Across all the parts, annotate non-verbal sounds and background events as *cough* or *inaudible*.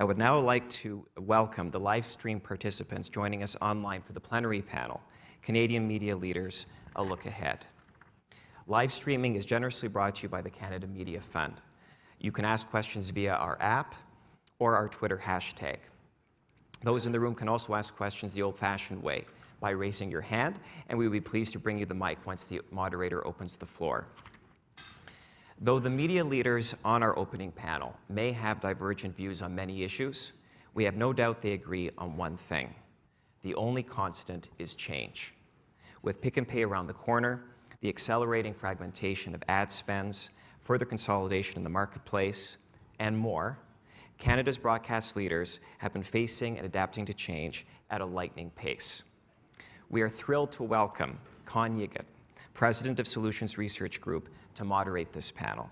I would now like to welcome the live stream participants joining us online for the plenary panel, Canadian Media Leaders, A Look Ahead. Live streaming is generously brought to you by the Canada Media Fund. You can ask questions via our app or our Twitter hashtag. Those in the room can also ask questions the old-fashioned way by raising your hand, and we will be pleased to bring you the mic once the moderator opens the floor. Though the media leaders on our opening panel may have divergent views on many issues, we have no doubt they agree on one thing. The only constant is change. With Pick and Pay around the corner, the accelerating fragmentation of ad spends, further consolidation in the marketplace, and more, Canada's broadcast leaders have been facing and adapting to change at a lightning pace. We are thrilled to welcome Kaan Yigit, President of Solutions Research Group, to moderate this panel.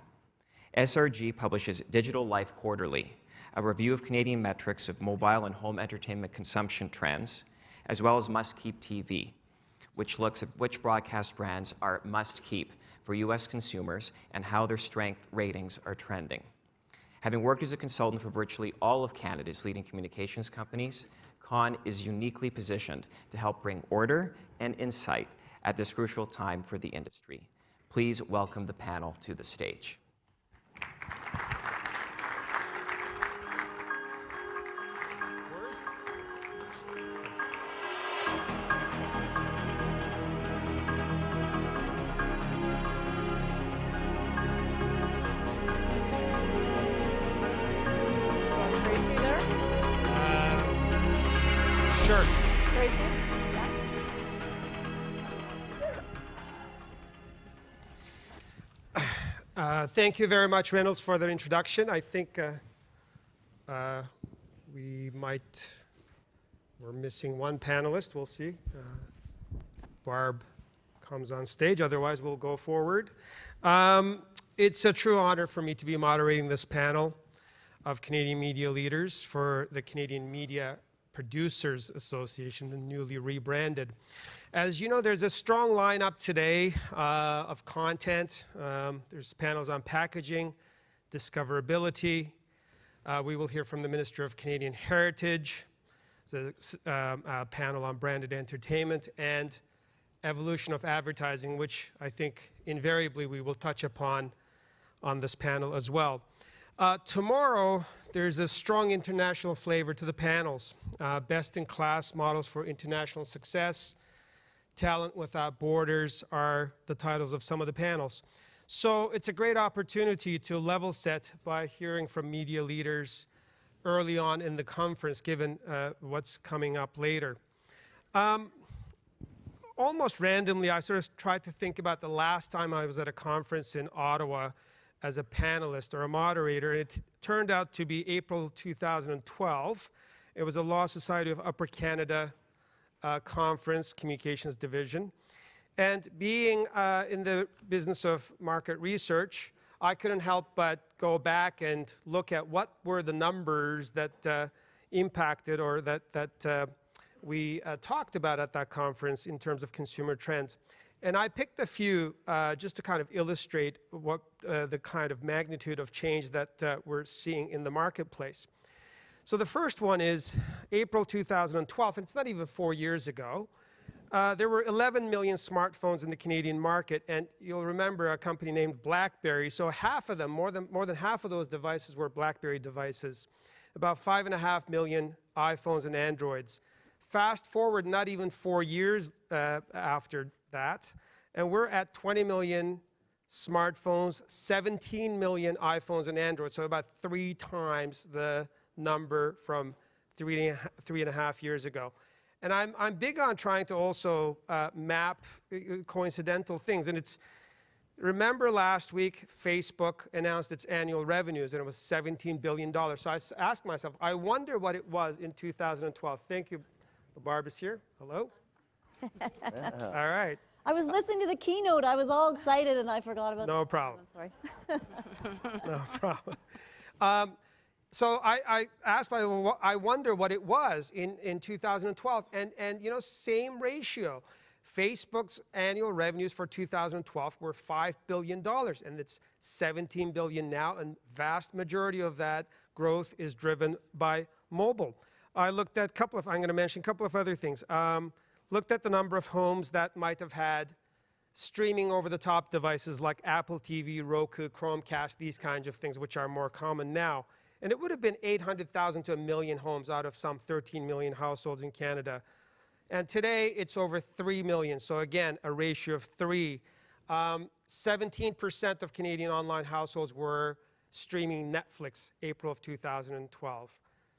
SRG publishes Digital Life Quarterly, a review of Canadian metrics of mobile and home entertainment consumption trends, as well as Must Keep TV, which looks at which broadcast brands are must keep for US consumers and how their strength ratings are trending. Having worked as a consultant for virtually all of Canada's leading communications companies, Kaan is uniquely positioned to help bring order and insight at this crucial time for the industry. Please welcome the panel to the stage. Thank you very much, Reynolds, for the introduction. I think uh, uh, we might, we're missing one panelist. We'll see. Uh, Barb comes on stage. Otherwise, we'll go forward. Um, it's a true honor for me to be moderating this panel of Canadian media leaders for the Canadian Media Producers Association, the newly rebranded. As you know, there's a strong lineup today uh, of content. Um, there's panels on packaging, discoverability. Uh, we will hear from the Minister of Canadian Heritage, the um, uh, panel on branded entertainment, and evolution of advertising, which I think invariably we will touch upon on this panel as well. Uh, tomorrow, there's a strong international flavor to the panels. Uh, best in class models for international success, Talent Without Borders are the titles of some of the panels. So it's a great opportunity to level set by hearing from media leaders early on in the conference, given uh, what's coming up later. Um, almost randomly, I sort of tried to think about the last time I was at a conference in Ottawa as a panelist or a moderator. It turned out to be April 2012. It was a Law Society of Upper Canada uh, conference, communications division. And being uh, in the business of market research, I couldn't help but go back and look at what were the numbers that uh, impacted or that, that uh, we uh, talked about at that conference in terms of consumer trends. And I picked a few uh, just to kind of illustrate what the kind of magnitude of change that we're seeing in the marketplace. So the first one is April 2012, and it's not even four years ago. Uh, there were 11 million smartphones in the Canadian market, and you'll remember a company named BlackBerry. So half of them, more than, more than half of those devices were BlackBerry devices. About five and a half million iPhones and Androids. Fast forward not even four years uh, after that, and we're at 20 million smartphones, 17 million iPhones and Androids, so about three times the number from three, three and a half years ago. And I'm, I'm big on trying to also uh, map uh, coincidental things. And it's, remember last week, Facebook announced its annual revenues, and it was $17 billion. So I asked myself, I wonder what it was in 2012. Thank you. Barb is here. Hello. All right. I was listening to the keynote. I was all excited and I forgot about No problem. I'm sorry. *laughs* no problem. Um, so I, I asked I wonder what it was in, in 2012. And, and, you know, same ratio. Facebook's annual revenues for 2012 were $5 billion, and it's 17 billion now, and vast majority of that growth is driven by mobile. I looked at a couple of, I'm going to mention a couple of other things. Um, looked at the number of homes that might have had streaming over the top devices like Apple TV, Roku, Chromecast, these kinds of things, which are more common now. And it would have been 800,000 to a million homes out of some 13 million households in Canada. And today it's over 3 million. So again, a ratio of three. Um, 17% of Canadian online households were streaming Netflix April of 2012.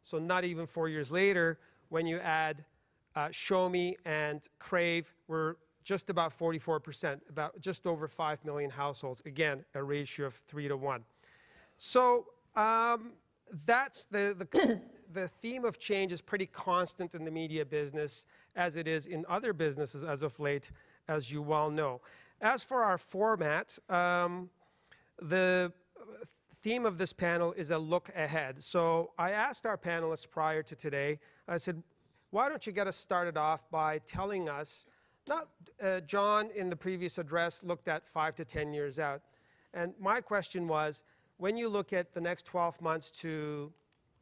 So not even four years later, when you add uh, shomi and Crave, we're just about 44%, about just over 5 million households. Again, a ratio of three to one. So um, that's the, the, *coughs* the theme of change is pretty constant in the media business as it is in other businesses as of late, as you well know. As for our format, um, the theme of this panel is a look ahead. So I asked our panelists prior to today, I said, why don't you get us started off by telling us, not uh, John in the previous address looked at five to 10 years out. And my question was, when you look at the next 12 months to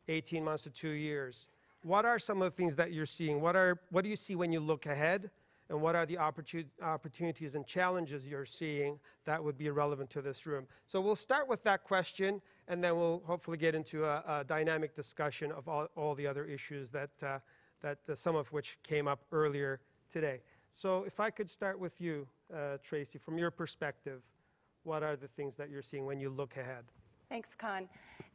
18 months to two years, what are some of the things that you're seeing? What, are, what do you see when you look ahead? And what are the opportunities and challenges you're seeing that would be relevant to this room? So we'll start with that question, and then we'll hopefully get into a, a dynamic discussion of all, all the other issues that, uh, that uh, some of which came up earlier today. So if I could start with you, uh, Tracey, from your perspective, what are the things that you're seeing when you look ahead? Thanks, Kaan.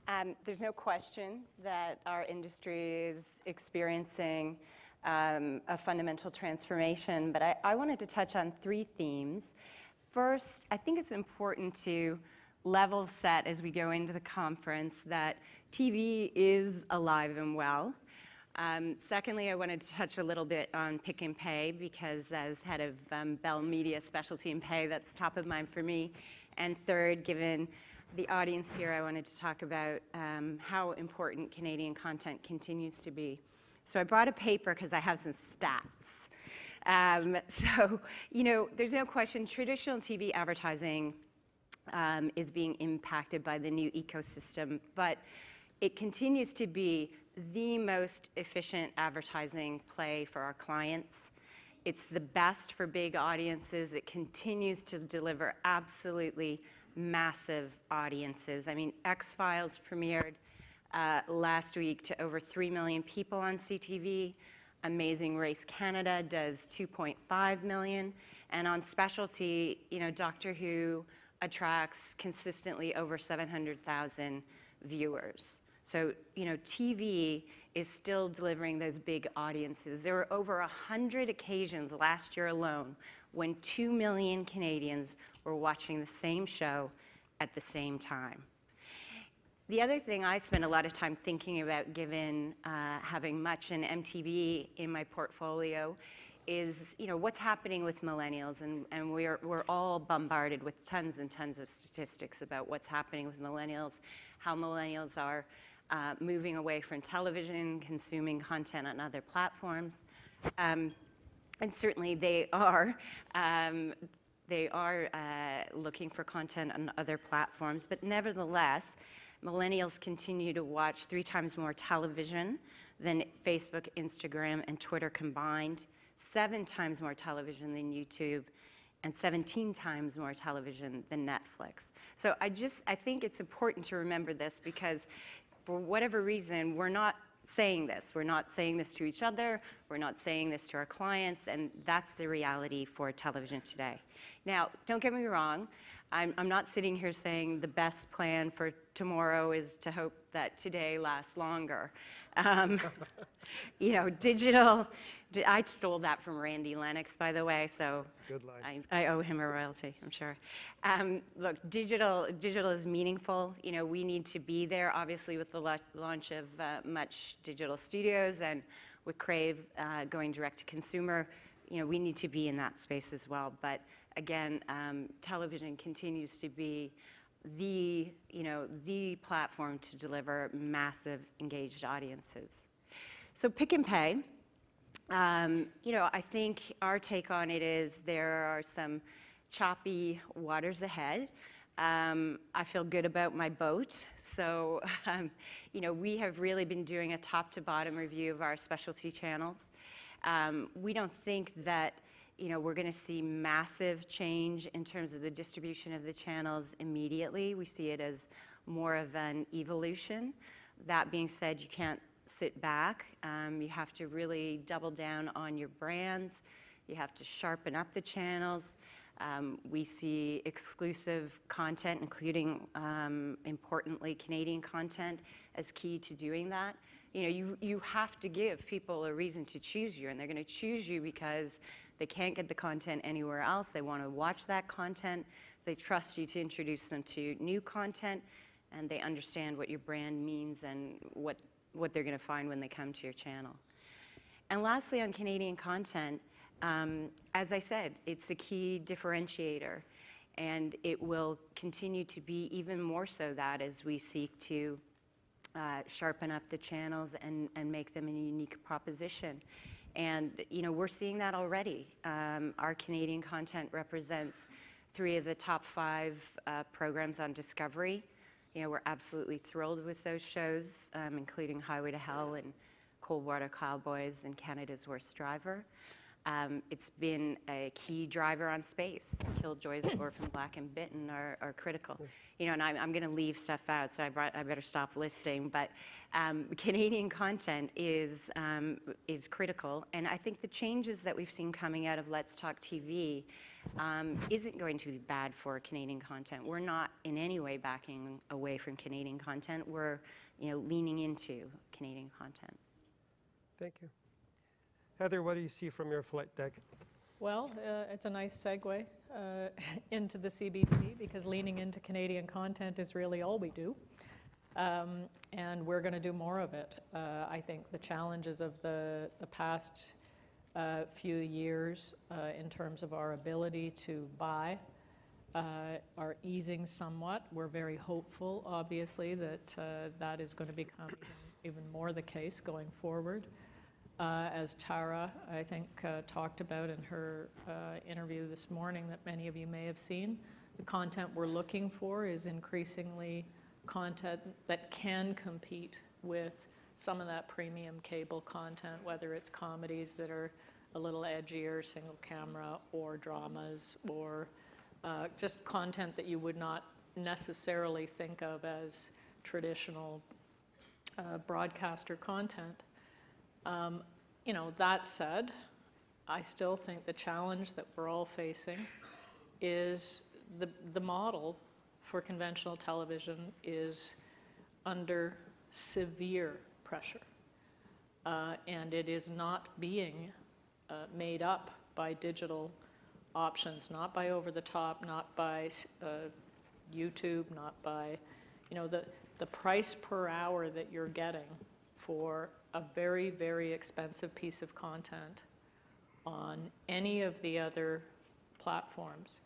Um, there's no question that our industry is experiencing um, a fundamental transformation, but I, I wanted to touch on three themes. First, I think it's important to level set as we go into the conference that TV is alive and well. Um, secondly, I wanted to touch a little bit on Pick and Pay because as head of um, Bell Media Specialty and Pay, that's top of mind for me. And third, given the audience here, I wanted to talk about um, how important Canadian content continues to be. So I brought a paper because I have some stats. Um, *laughs* so, you know, there's no question traditional TV advertising um, is being impacted by the new ecosystem, but it continues to be the most efficient advertising play for our clients. It's the best for big audiences. It continues to deliver absolutely massive audiences. I mean, X Files premiered uh, last week to over 3 million people on CTV. Amazing Race Canada does 2.5 million. And on specialty, you know, Doctor Who attracts consistently over 700,000 viewers. So, you know, TV is still delivering those big audiences. There were over 100 occasions last year alone when 2 million Canadians were watching the same show at the same time. The other thing I spend a lot of time thinking about, given uh, having much in MTV in my portfolio, is you know what's happening with millennials, and, and we're we're all bombarded with tons and tons of statistics about what's happening with millennials, how millennials are uh, moving away from television, consuming content on other platforms. Um, and certainly they are um, they are uh, looking for content on other platforms, but nevertheless, millennials continue to watch three times more television than Facebook, Instagram, and Twitter combined, seven times more television than YouTube, and 17 times more television than Netflix. So I just I think it's important to remember this because for whatever reason, we're not saying this. We're not saying this to each other. We're not saying this to our clients. And that's the reality for television today. Now, don't get me wrong. I'm, I'm not sitting here saying the best plan for tomorrow is to hope that today lasts longer. Um, *laughs* you know, digital, I stole that from Randy Lennox, by the way, so. I, I owe him a royalty, I'm sure. Um, look, digital, digital is meaningful. You know, we need to be there, obviously, with the launch of uh, much digital studios and with Crave uh, going direct to consumer. You know, we need to be in that space as well. But again, um, television continues to be the, you know, the platform to deliver massive engaged audiences. So pick and pay. Um, you know, I think our take on it is there are some choppy waters ahead. Um, I feel good about my boat. So, *laughs* um, you know, we have really been doing a top to bottom review of our specialty channels. Um, we don't think that, you know, we're going to see massive change in terms of the distribution of the channels immediately. We see it as more of an evolution. That being said, you can't sit back. Um, you have to really double down on your brands. You have to sharpen up the channels. Um, we see exclusive content, including um, importantly Canadian content, as key to doing that. You know, you, you have to give people a reason to choose you, and they're going to choose you because they can't get the content anywhere else. They want to watch that content. They trust you to introduce them to new content, and they understand what your brand means and what, what they're going to find when they come to your channel. And lastly, on Canadian content, um, as I said, it's a key differentiator, and it will continue to be even more so that as we seek to uh, sharpen up the channels and, and make them a unique proposition. And, you know, we're seeing that already. Um, our Canadian content represents three of the top five uh, programs on Discovery. You know, we're absolutely thrilled with those shows, um, including Highway to Hell and Coldwater Cowboys and Canada's Worst Driver. Um, it's been a key driver on space. Killjoys, Orphan Black, and Bitten are, are critical. You know, and I'm, I'm going to leave stuff out, so I, brought, I better stop listing. But um, Canadian content is um, is critical, and I think the changes that we've seen coming out of Let's Talk TV um, isn't going to be bad for Canadian content. We're not in any way backing away from Canadian content. We're, you know, leaning into Canadian content. Thank you. Heather, what do you see from your flight deck? Well, uh, it's a nice segue uh, *laughs* into the CBC because leaning into Canadian content is really all we do. Um, and we're going to do more of it. Uh, I think the challenges of the, the past uh, few years uh, in terms of our ability to buy uh, are easing somewhat. We're very hopeful, obviously, that uh, that is going to become even, even more the case going forward. Uh, as Tara, I think, uh, talked about in her interview this morning that many of you may have seen. The content we're looking for is increasingly content that can compete with some of that premium cable content, whether it's comedies that are a little edgier, single camera, or dramas, or uh, just content that you would not necessarily think of as traditional uh, broadcaster content. Um, you know, that said, I still think the challenge that we're all facing is the, the model for conventional television is under severe pressure. Uh, and it is not being uh, made up by digital options, not by over the top, not by uh, YouTube, not by, you know, the, the price per hour that you're getting for a very, very expensive piece of content on any of the other platforms.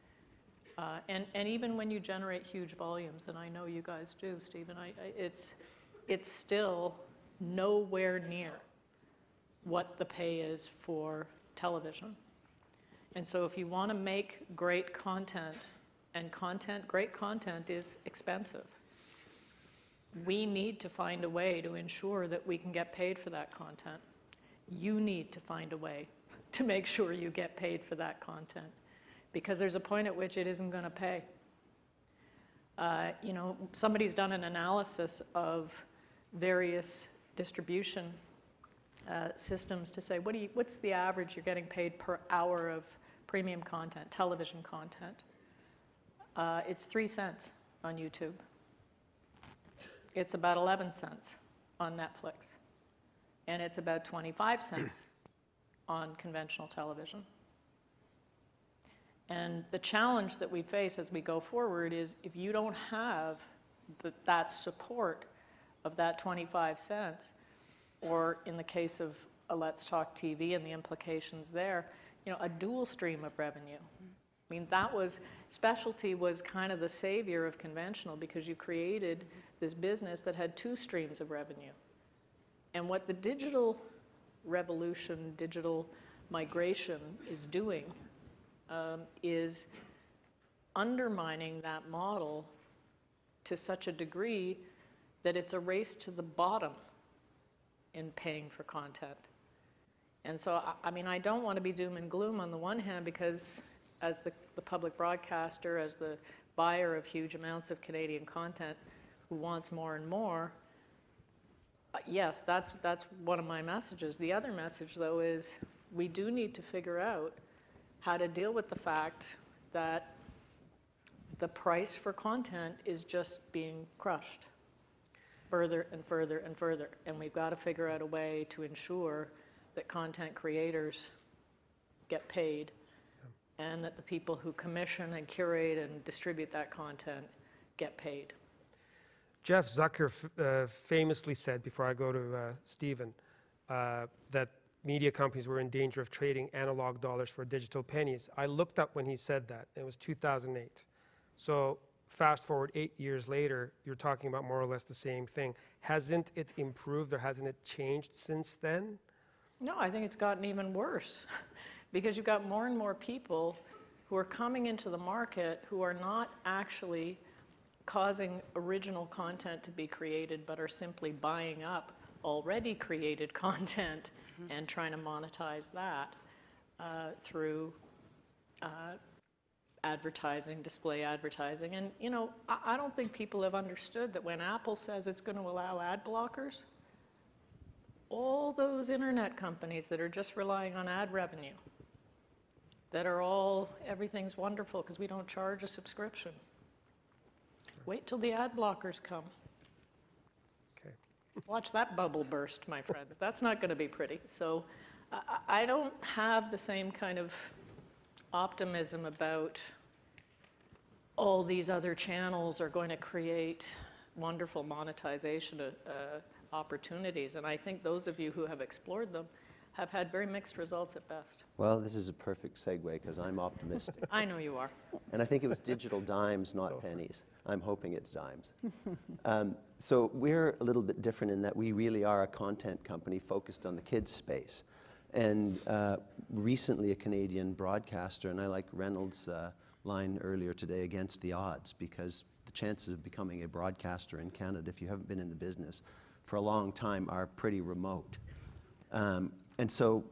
Uh, and, and even when you generate huge volumes, and I know you guys do, Steven, I, I, it's, it's still nowhere near what the pay is for television. And so if you want to make great content, and content, great content is expensive, we need to find a way to ensure that we can get paid for that content. You need to find a way *laughs* to make sure you get paid for that content because there's a point at which it isn't going to pay. Uh, you know, somebody's done an analysis of various distribution uh, systems to say, what do you, what's the average you're getting paid per hour of premium content, television content? Uh, it's three cents on YouTube it's about 11 cents on Netflix. And it's about 25 cents on conventional television. And the challenge that we face as we go forward is if you don't have the, that support of that 25 cents, or in the case of a Let's Talk TV and the implications there, you know, a dual stream of revenue. I mean, that was, specialty was kind of the savior of conventional because you created this business that had two streams of revenue. And what the digital revolution, digital migration is doing um, is undermining that model to such a degree that it's a race to the bottom in paying for content. And so, I- mean, I don't want to be doom and gloom on the one hand because as the, the public broadcaster, as the buyer of huge amounts of Canadian content who wants more and more, uh, yes, that's, that's one of my messages. The other message, though, is we do need to figure out how to deal with the fact that the price for content is just being crushed further and further and further. And we've got to figure out a way to ensure that content creators get paid and that the people who commission and curate and distribute that content get paid. Jeff Zucker f- uh, famously said, before I go to uh, Steven, uh, that media companies were in danger of trading analog dollars for digital pennies. I looked up when he said that. It was 2008. So fast forward eight years later, you're talking about more or less the same thing. Hasn't it improved or hasn't it changed since then? No, I think it's gotten even worse *laughs* because you've got more and more people who are coming into the market who are not actually causing original content to be created, but are simply buying up already created *laughs* content and trying to monetize that uh, through uh, advertising, display advertising. And, you know, I, I don't think people have understood that when Apple says it's going to allow ad blockers, all those internet companies that are just relying on ad revenue, that are all, everything's wonderful because we don't charge a subscription. Wait till the ad blockers come. Okay. Watch that bubble burst, my friends. That's not going to be pretty. So I, I I don't have the same kind of optimism about all these other channels are going to create wonderful monetization uh, uh, opportunities. And I think those of you who have explored them have had very mixed results at best. Well, this is a perfect segue because I'm optimistic. *laughs* I know you are. and I think it was digital dimes, not pennies. I'm hoping it's dimes. *laughs* um, so we're a little bit different in that we really are a content company focused on the kids space. And uh, recently, a Canadian broadcaster, and I like Reynolds' uh, line earlier today against the odds because the chances of becoming a broadcaster in Canada, if you haven't been in the business for a long time, are pretty remote. Um, and so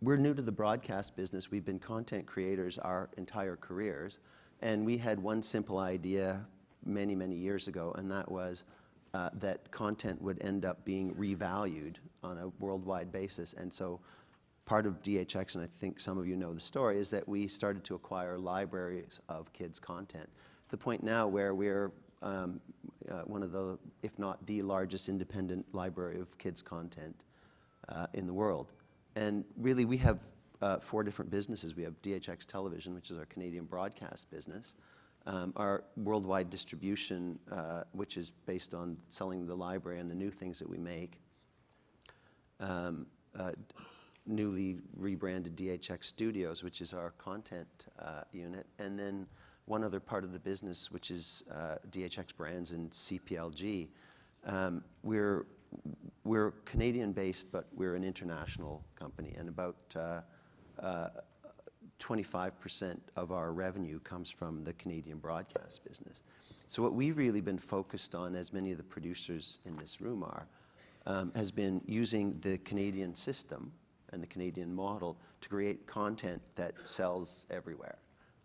we're new to the broadcast business. We've been content creators our entire careers. And we had one simple idea many, many years ago, and that was uh, that content would end up being revalued on a worldwide basis. And so part of DHX, and I think some of you know the story, is that we started to acquire libraries of kids' content to the point now where we're um, uh, one of the, if not the largest independent library of kids' content uh, in the world. And really, we have uh, four different businesses. We have DHX Television, which is our Canadian broadcast business, um, our worldwide distribution, uh, which is based on selling the library and the new things that we make, um, uh, newly rebranded DHX Studios, which is our content uh, unit, and then one other part of the business, which is uh, DHX Brands and CPLG. Um, we're we're Canadian-based, but we're an international company, and about uh, uh, 25% of our revenue comes from the Canadian broadcast business. So what we've really been focused on, as many of the producers in this room are, um, has been using the Canadian system and the Canadian model to create content that sells everywhere,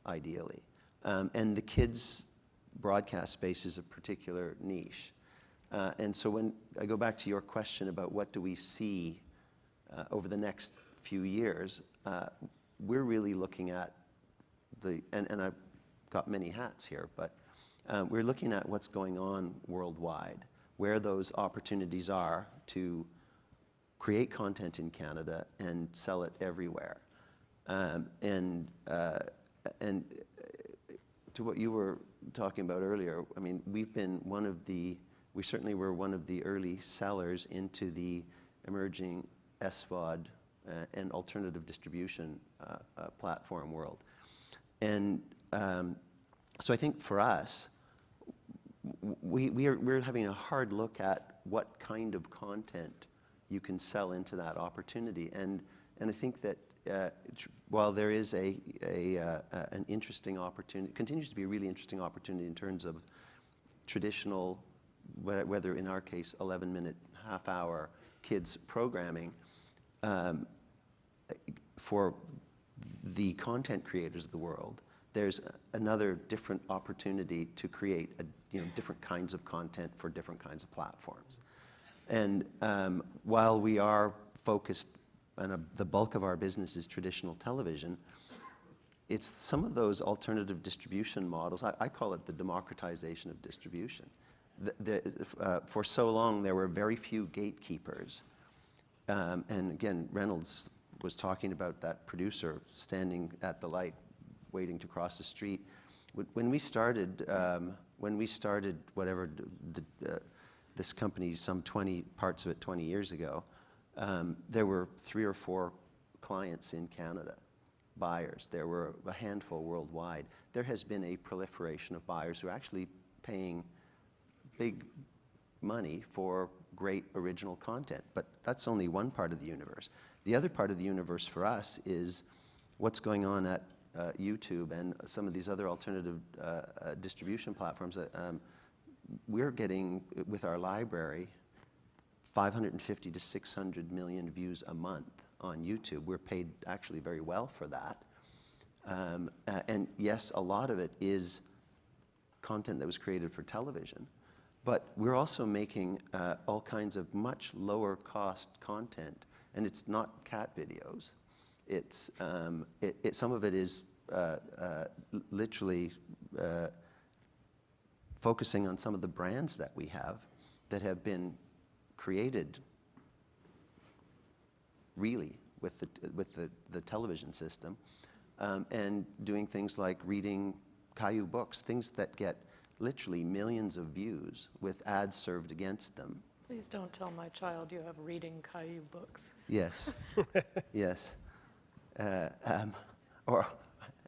ideally. Um, and the kids' broadcast space is a particular niche. Uh, and so when I go back to your question about what do we see uh, over the next few years, uh, we're really looking at the, and, and I've got many hats here, but uh, we're looking at what's going on worldwide, where those opportunities are to create content in Canada and sell it everywhere. Um, and, uh, and uh, to what you were talking about earlier, I mean, we've been one of the we certainly were one of the early sellers into the emerging SVOD uh, and alternative distribution uh, uh, platform world. And um, so I think for us, we, we are, we're having a hard look at what kind of content you can sell into that opportunity. And And I think that uh, while there is a, a, uh, an interesting opportunity, continues to be a really interesting opportunity in terms of traditional, whether in our case, 11 minute, half hour kids programming, um, for the content creators of the world, there's another different opportunity to create a, you know, different kinds of content for different kinds of platforms. And um, while we are focused, and uh, the bulk of our business is traditional television, it's some of those alternative distribution models. I, call it the democratization of distribution. Uh, for so long, there were very few gatekeepers. Um, and again, Reynolds was talking about that producer standing at the light, waiting to cross the street. When- When we started, um, when we started whatever the, uh, this company, some 20 parts of it 20 years ago, um, there were three or four clients in Canada, buyers. There were a handful worldwide. There has been a proliferation of buyers who are actually paying big money for great original content. But that's only one part of the universe. The other part of the universe for us is what's going on at uh, YouTube and some of these other alternative uh, uh, distribution platforms. Um, we're getting, with our library, 550 to 600 million views a month on YouTube. We're paid actually very well for that. Um, uh, and yes, a lot of it is content that was created for television, but we're also making uh, all kinds of much lower cost content, and it's not cat videos. It's um, it, it, some of it is uh, uh, literally uh, focusing on some of the brands that we have that have been created really with the, with the, the television system um, and doing things like reading Caillou books, things that get literally millions of views with ads served against them. Please don't tell my child you have reading Caillou books. Yes, *laughs* yes. Uh, um, or,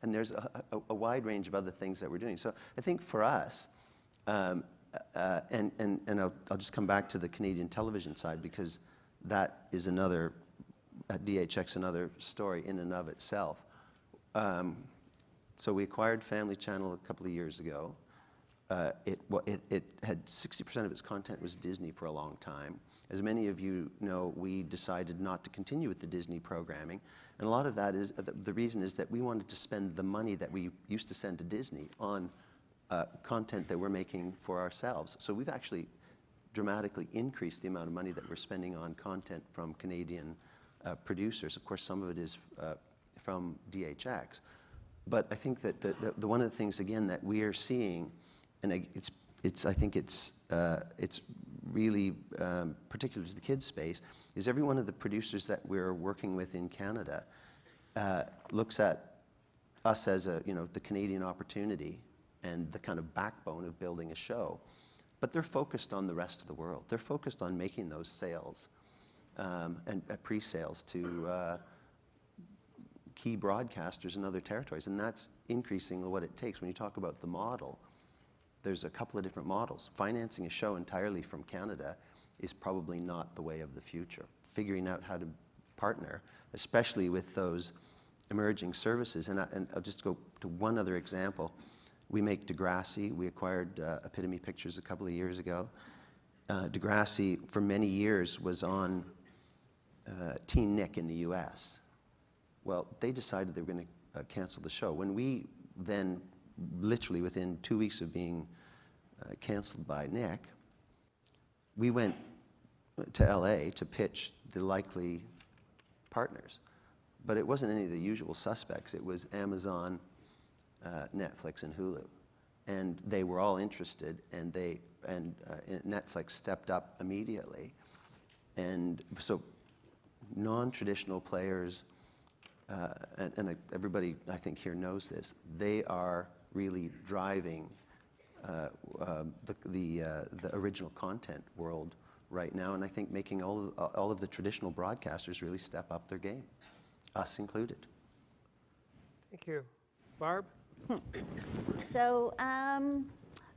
and there's a, a, a wide range of other things that we're doing. So I think for us, um, uh, and, and, and I'll, I'll just come back to the Canadian television side because that is another, at DHX, another story in and of itself. Um, so we acquired Family Channel a couple of years ago. Uh, it, wa- it, it had 60% of its content was Disney for a long time. As many of you know, we decided not to continue with the Disney programming. And a lot of that is, the, the reason is that we wanted to spend the money that we used to send to Disney on uh, content that we're making for ourselves. So we've actually dramatically increased the amount of money that we're spending on content from Canadian uh, producers. Of course, some of it is uh, from DHX. But I think that the, one of the things, again, that we are seeing, and I- it's, it's, I think it's, it's really um, particular to the kids space, is every one of the producers that we're working with in Canada looks at us as a, you know, the Canadian opportunity and the kind of backbone of building a show. But they're focused on the rest of the world. They're focused on making those sales um, and uh, pre-sales to uh, key broadcasters in other territories. And that's increasingly what it takes. When you talk about the model, there's a couple of different models. Financing a show entirely from Canada is probably not the way of the future. Figuring out how to partner, especially with those emerging services. And, I, and I'll just go to one other example. We make Degrassi. We acquired uh, Epitome Pictures a couple of years ago. Uh, Degrassi, for many years, was on uh, TeenNick in the US. Well, they decided they were going to uh, cancel the show. When we then, literally within two weeks of being uh, canceled by Nick, we went to LA to pitch the likely partners. But it wasn't any of the usual suspects. It was Amazon, uh, Netflix, and Hulu. And they were all interested, and, they, and uh, Netflix stepped up immediately. And so non-traditional players, uh, and, and everybody I think here knows this, they are really driving uh, uh, the, the, uh, the original content world right now, and I think making all of, all of the traditional broadcasters really step up their game, us included. Thank you. Barb? So um,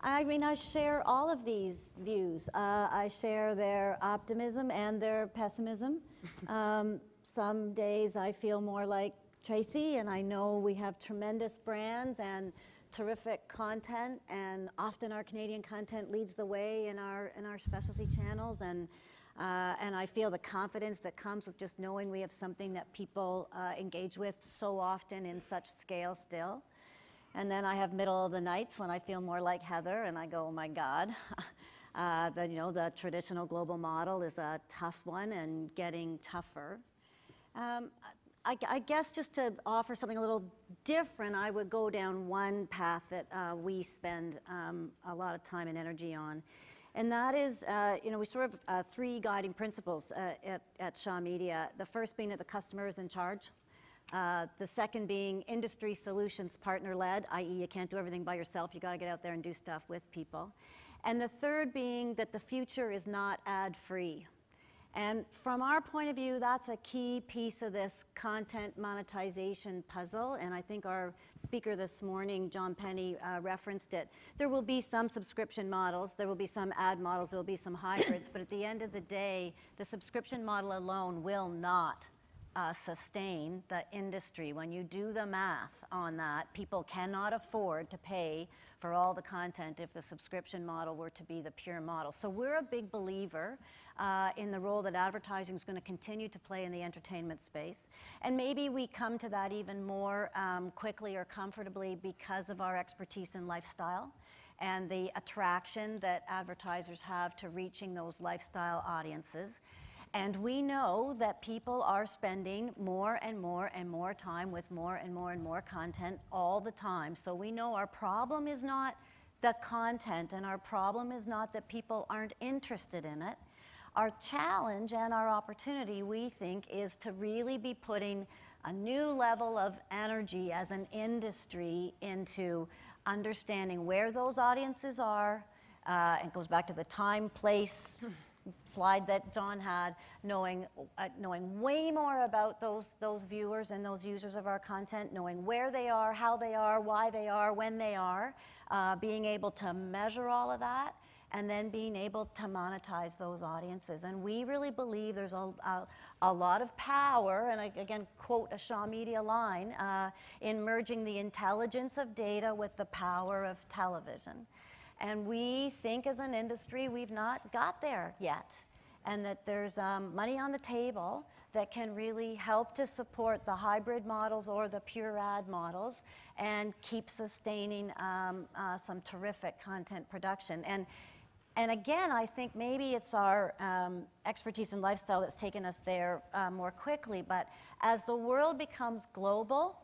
I mean, I share all of these views. Uh, I share their optimism and their pessimism. *laughs* Um, some days I feel more like Tracey, and I know we have tremendous brands and terrific content, and often our Canadian content leads the way in our in our specialty channels, and uh, and I feel the confidence that comes with just knowing we have something that people uh, engage with so often in such scale still. And then I have middle of the nights when I feel more like Heather, and I go, oh my God. *laughs* Uh, the, you know, the traditional global model is a tough one and getting tougher. Um, I, I guess just to offer something a little different, I would go down one path that uh, we spend um, a lot of time and energy on. And that is, uh, you know, we sort of uh, three guiding principles uh, at, at Shaw Media. The first being that the customer is in charge. Uh, the second being industry solutions partner led, i.e., you can't do everything by yourself. You got to get out there and do stuff with people. And the third being that the future is not ad free. And from our point of view, that's a key piece of this content monetization puzzle. And I think our speaker this morning, John Penny, uh, referenced it. There will be some subscription models, there will be some ad models, there will be some hybrids, but at the end of the day, the subscription model alone will not uh, sustain the industry. When you do the math on that, people cannot afford to pay for all the content if the subscription model were to be the pure model. So we're a big believer uh, in the role that advertising is going to continue to play in the entertainment space. And maybe we come to that even more um, quickly or comfortably because of our expertise in lifestyle and the attraction that advertisers have to reaching those lifestyle audiences. And we know that people are spending more and more and more time with more and more and more content all the time. So we know our problem is not the content and our problem is not that people aren't interested in it. Our challenge and our opportunity, we think, is to really be putting a new level of energy as an industry into understanding where those audiences are. Uh, it goes back to the time, place, slide that John had, knowing, uh, knowing way more about those, those viewers and those users of our content, knowing where they are, how they are, why they are, when they are, uh, being able to measure all of that, and then being able to monetize those audiences. And we really believe there's a, a, a lot of power, and I again quote a Shaw Media line, uh, in merging the intelligence of data with the power of television. And we think as an industry we've not got there yet, and that there's um, money on the table that can really help to support the hybrid models or the pure ad models and keep sustaining um, uh, some terrific content production. And, and again, I think maybe it's our um, expertise in lifestyle that's taken us there uh, more quickly, but as the world becomes global,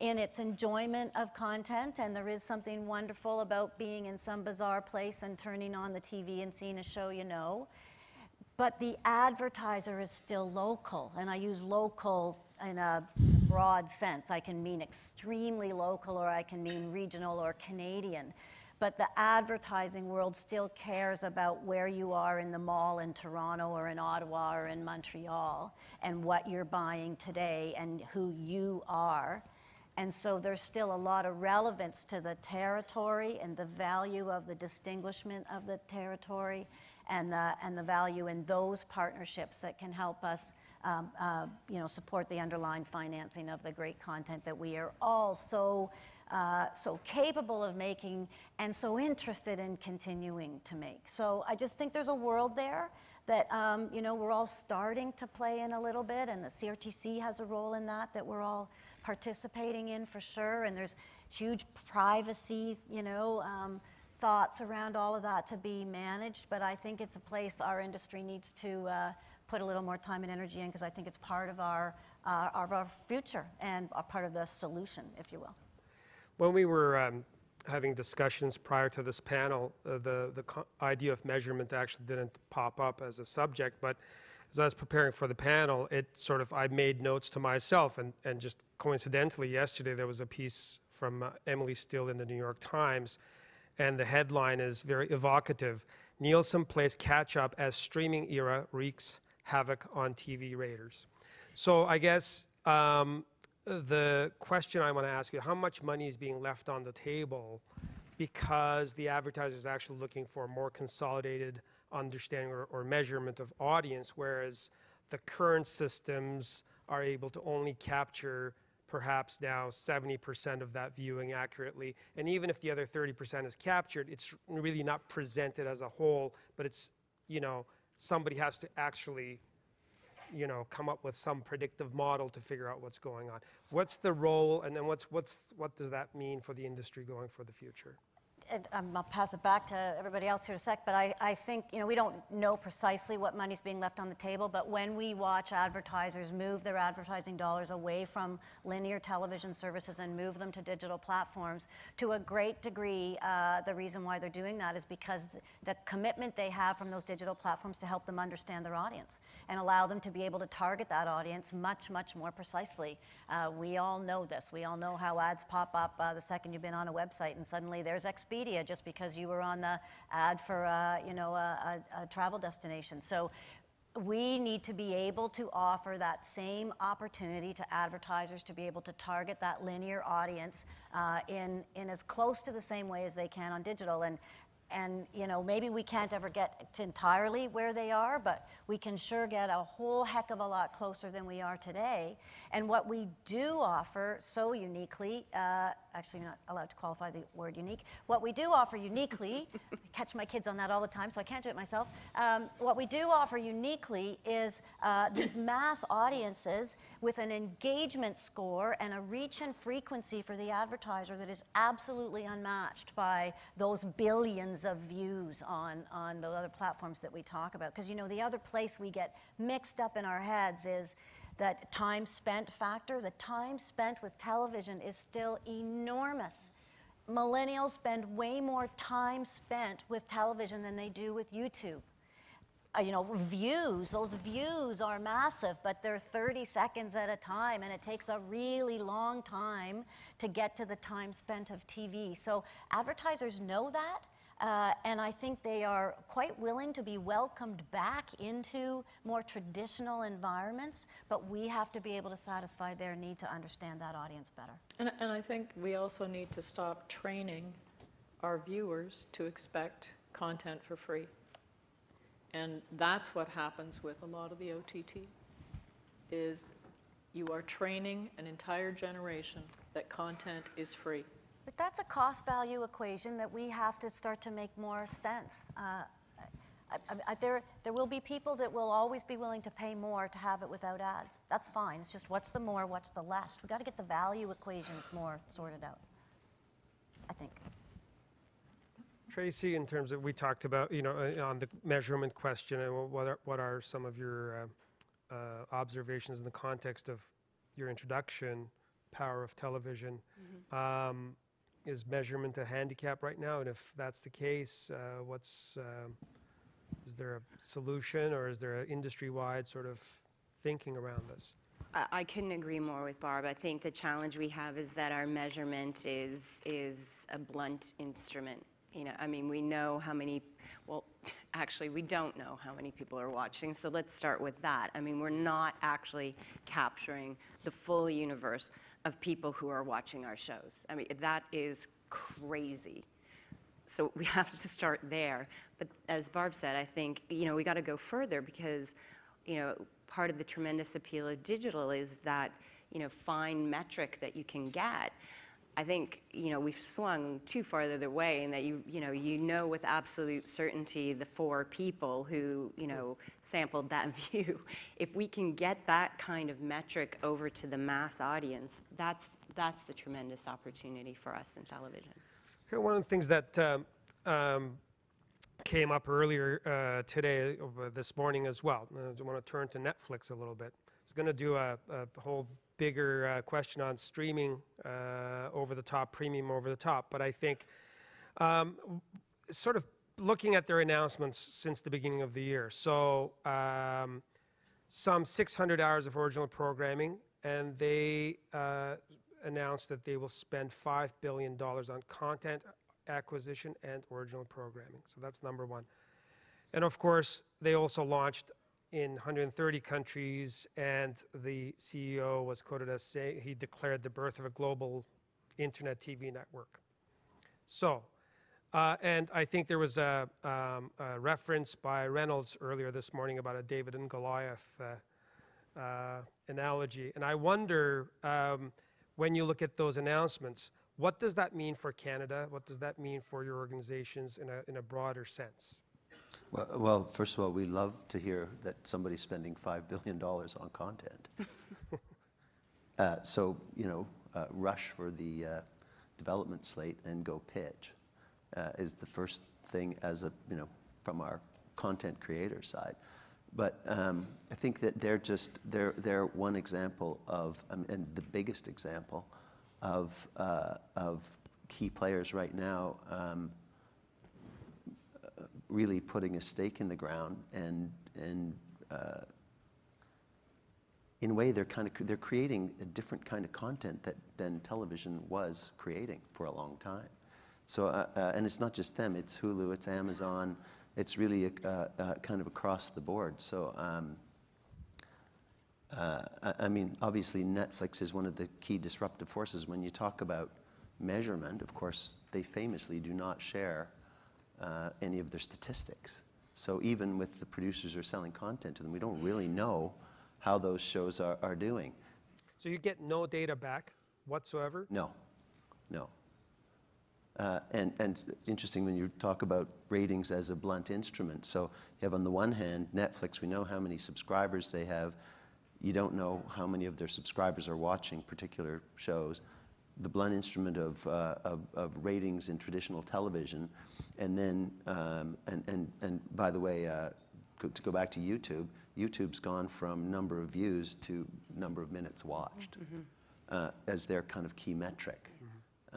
in its enjoyment of content, and there is something wonderful about being in some bizarre place and turning on the TV and seeing a show you know. But the advertiser is still local, and I use local in a broad sense. I can mean extremely local, or I can mean regional or Canadian. But the advertising world still cares about where you are in the mall in Toronto or in Ottawa or in Montreal and what you're buying today and who you are. And so there's still a lot of relevance to the territory and the value of the distinguishment of the territory and the, and the value in those partnerships that can help us um, uh, you know, support the underlying financing of the great content that we are all so, uh, so capable of making and so interested in continuing to make. So I just think there's a world there that um, you know, we're all starting to play in a little bit, and the CRTC has a role in that that we're all participating in for sure. And there's huge privacy, you know, um, thoughts around all of that to be managed. But I think it's a place our industry needs to uh, put a little more time and energy in because I think it's part of our, uh, of our future and part of the solution, if you will. When we were um, having discussions prior to this panel, uh, the, the idea of measurement actually didn't pop up as a subject, but as I was preparing for the panel, it sort of, I made notes to myself, and, and just coincidentally, yesterday there was a piece from uh, Emily Steel in the New York Times, and the headline is very evocative. Nielsen plays catch up as streaming era wreaks havoc on TV raters. So I guess um, the question I want to ask you: How much money is being left on the table because the advertiser is actually looking for a more consolidated understanding or, or measurement of audience, whereas the current systems are able to only capture perhaps now 70% of that viewing accurately. And even if the other 30% is captured, it's really not presented as a whole, but it's, you know, somebody has to actually you know, come up with some predictive model to figure out what's going on. What's the role, and then what's, what's, what does that mean for the industry going for the future? Um, I'll pass it back to everybody else here in a sec, but I, I think, you know, we don't know precisely what money's being left on the table, but when we watch advertisers move their advertising dollars away from linear television services and move them to digital platforms, to a great degree, uh, the reason why they're doing that is because the, the commitment they have from those digital platforms to help them understand their audience and allow them to be able to target that audience much, much more precisely. Uh, we all know this. We all know how ads pop up uh, the second you've been on a website and suddenly there's Expedia just because you were on the ad for uh, you know a, a, a travel destination. So we need to be able to offer that same opportunity to advertisers to be able to target that linear audience uh, in, in as close to the same way as they can on digital. And and you know maybe we can't ever get to entirely where they are but we can sure get a whole heck of a lot closer than we are today and what we do offer so uniquely uh, actually not allowed to qualify the word unique what we do offer uniquely *laughs* I catch my kids on that all the time so i can't do it myself um, what we do offer uniquely is uh, these *clears throat* mass audiences with an engagement score and a reach and frequency for the advertiser that is absolutely unmatched by those billions of views on, on the other platforms that we talk about. Because, you know, the other place we get mixed up in our heads is that time spent factor. The time spent with television is still enormous. Millennials spend way more time spent with television than they do with YouTube uh, you know, views. Those views are massive, but they're 30 seconds at a time, and it takes a really long time to get to the time spent of TV. So advertisers know that. Uh, and I think they are quite willing to be welcomed back into more traditional environments, but we have to be able to satisfy their need to understand that audience better. And, and I think we also need to stop training our viewers to expect content for free. And that's what happens with a lot of the OTT, is you are training an entire generation that content is free. But that's a cost value equation that we have to start to make more sense. Uh, I, I, I, there, there will be people that will always be willing to pay more to have it without ads. That's fine. It's just what's the more, what's the less. We've got to get the value equations more sorted out, I think. Tracey, in terms of, we talked about, you know, uh, on the measurement question, and what are, what are some of your uh, uh, observations in the context of your introduction, power of television? Um, Is measurement a handicap right now? And if that's the case, uh, what's, um, is there a solution, or is there an industry-wide sort of thinking around this? I I couldn't agree more with Barb. I think the challenge we have is that our measurement is, is a blunt instrument. You know, I mean, we know how many, well, *laughs* actually, we don't know how many people are watching, so let's start with that. I mean, we're not actually capturing the full universe of people who are watching our shows. I mean, that is crazy. So *laughs* we have to start there. But as Barb said, I think, you know, we got to go further because, you know, part of the tremendous appeal of digital is that, you know, fine metric that you can get. I think, you know, we've swung too far the other way in that you, you know, you know with absolute certainty the four people who, you know, sampled that *laughs* view. If we can get that kind of metric over to the mass audience, that's, that's the tremendous opportunity for us in television. Okay, one of the things that um, um, came up earlier uh, today, uh, this morning as well, I want to turn to Netflix a little bit. I was going to do a, a whole bigger uh, question on streaming uh, over the top, premium over the top, but I think um, sort of looking at their announcements since the beginning of the year. So um, some 600 hours of original programming, and they uh, announced that they will spend $5 billion on content acquisition and original programming. So that's number one. And of course, they also launched in 130 countries, and the CEO was quoted as saying he declared the birth of a global internet TV network. So, Uh, and I think there was a, um, a reference by Reynolds earlier this morning about a David and Goliath uh, uh, analogy. And I wonder, um, when you look at those announcements, what does that mean for Canada? What does that mean for your organizations in a, in a broader sense? Well, well, first of all, we love to hear that somebody's spending $5 billion on content. *laughs* uh, so, you know, uh, rush for the uh, development slate and go pitch uh, is the first thing as a, you know, from our content creator side. But um, I think that they're just, they're, they're one example of, um, and the biggest example of, uh, of key players right now um, really putting a stake in the ground and, and uh, in a way, they're kind of they're creating a different kind of content that than television was creating for a long time. So, uh, uh, and it's not just them; it's Hulu, it's Amazon, it's really a, kind of across the board. So, um, uh, I mean, obviously, Netflix is one of the key disruptive forces. When you talk about measurement, of course, they famously do not share uh, any of their statistics. So even with the producers who are selling content to them, we don't really know how those shows are, are doing. So you get no data back whatsoever? No, no. Uh, and, and interesting when you talk about ratings as a blunt instrument. So you have on the one hand, Netflix, we know how many subscribers they have. You don't know how many of their subscribers are watching particular shows. The blunt instrument of, uh, of, of ratings in traditional television. And then, um, and, and, and by the way, uh, go, to go back to YouTube, YouTube's gone from number of views to number of minutes watched uh, as their kind of key metric.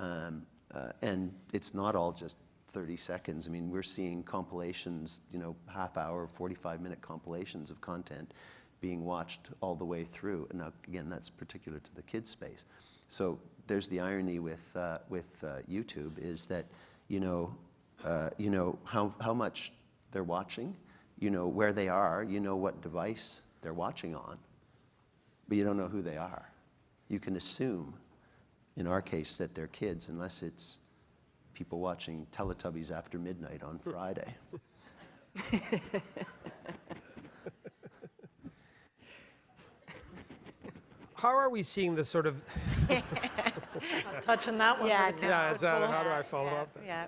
Um, uh, and it's not all just 30 seconds. I mean, we're seeing compilations, you know, half hour, 45 minute compilations of content being watched all the way through. And now, again, that's particular to the kids space. So there's the irony with, uh, with uh, YouTube is that, you know, uh, you know how, how much they're watching, you know where they are, you know what device they're watching on, but you don't know who they are. You can assume, in our case, that they're kids, unless it's people watching Teletubbies after midnight on *laughs* Friday. *laughs* How are we seeing the sort of, *laughs* Touching that one Yeah, with a no. 10 yeah, it's, uh, how do I follow yeah, up?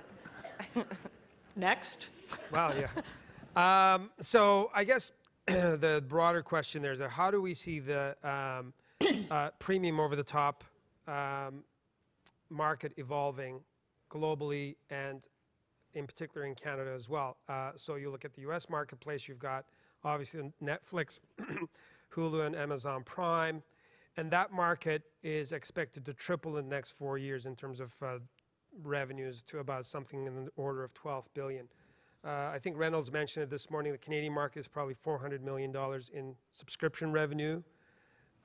Yeah. *laughs* Next. Wow, yeah. Um, so I guess *clears throat* the broader question there is that how do we see the um, *coughs* uh, premium over the top um, market evolving globally and in particular in Canada as well? Uh, so you look at the U.S. marketplace, you've got obviously Netflix, *clears throat* Hulu, and Amazon Prime, and that market is expected to triple in the next four years in terms of uh, revenues to about something in the order of 12 billion. Uh, I think Reynolds mentioned it this morning. The Canadian market is probably $400 million in subscription revenue.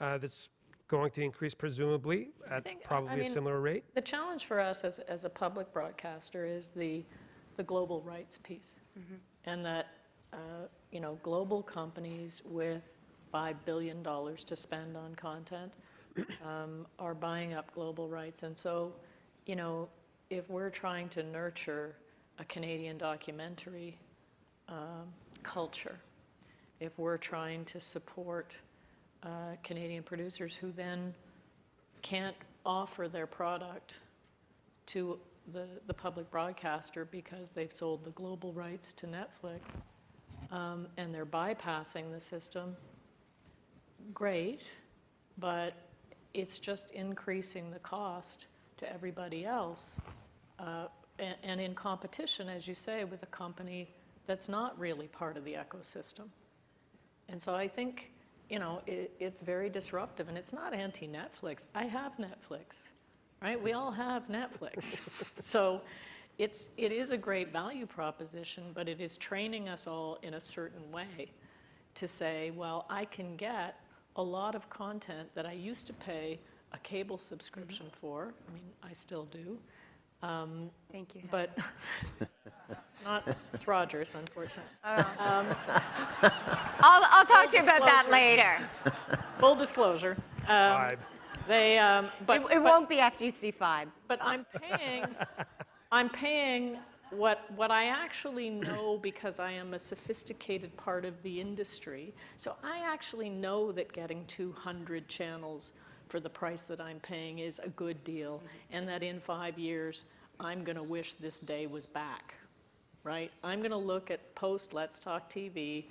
Uh, that's going to increase presumably at think- I- I probably a similar rate. The challenge for us as, as a public broadcaster is the, the global rights piece. And that, uh, you know, global companies with $5 billion to spend on content um, are buying up global rights. And so, you know, if we're trying to nurture a Canadian documentary um, culture, if we're trying to support uh, Canadian producers who then can't offer their product to the, the public broadcaster because they've sold the global rights to Netflix, um, and they're bypassing the system, great, but it's just increasing the cost to everybody else. uh, a- And in competition, as you say, with a company that's not really part of the ecosystem. And so I think, you know, it, it's very disruptive, and it's not anti-Netflix. I have Netflix, right? We all have Netflix. *laughs* so it's, it is a great value proposition, but it is training us all in a certain way to say, well, I can get a lot of content that I used to pay a cable subscription for. I mean, I still do. Um, Thank you. but *laughs* it's not, it's Rogers, unfortunately. *laughs* I'll, I'll talk to you about that later. Full disclosure. Um, Five. They, um, but, It, it but- won't be after you see five. but I'm paying, I'm paying what, what I actually know because I am a sophisticated part of the industry, so I actually know that getting 200 channels for the price that I'm paying is a good deal, mm-hmm. and that in five years, I'm going to wish this day was back, right? I'm going to look at post Let's Talk TV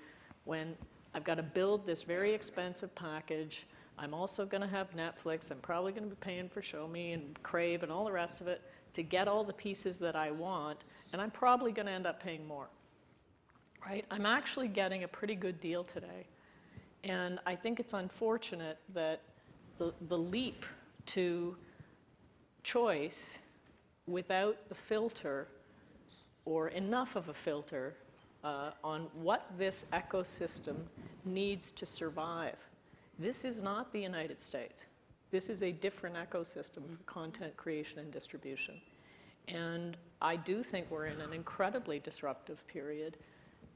when I've got to build this very expensive package. I'm also going to have Netflix. I'm probably going to be paying for shomi and Crave and all the rest of it to get all the pieces that I want, and I'm probably going to end up paying more. Right? I'm actually getting a pretty good deal today. And I think it's unfortunate that the, the leap to choice without the filter or enough of a filter uh, on what this ecosystem needs to survive. This is not the United States. This is a different ecosystem for content creation and distribution. And I do think we're in an incredibly disruptive period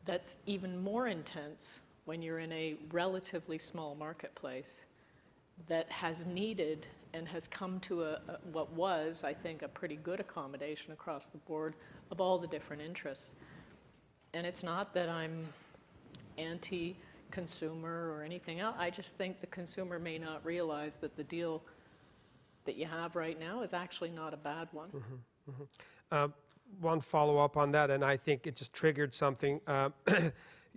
that's even more intense when you're in a relatively small marketplace that has needed and has come to a, a, what was, I think, a pretty good accommodation across the board of all the different interests. And it's not that I'm anti consumer or anything else. I just think the consumer may not realize that the deal that you have right now is actually not a bad one. Uh, One follow-up on that, and I think it just triggered something. Uh, *clears throat*